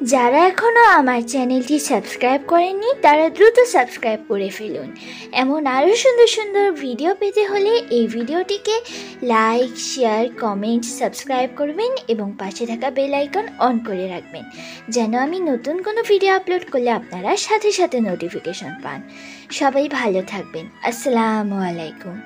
যারা এখনও আমার চ্যানেলটি সাবস্ক্রাইব করেননি, তারা দ্রুত সাবস্ক্রাইব করে ফেলুন। এমন আরও সুন্দর সুন্দর ভিডিও পেতে হলে এই ভিডিওটিকে লাইক, শেয়ার, কমেন্ট, সাবস্ক্রাইব করবেন এবং পাশে থাকা বেল আইকন অন করে রাখবেন, যেন আমি নতুন কোনো ভিডিও আপলোড করলে আপনারা সাথে সাথে নোটিফিকেশন পান। সবাই ভালো থাকবেন। আসসালামু আলাইকুম।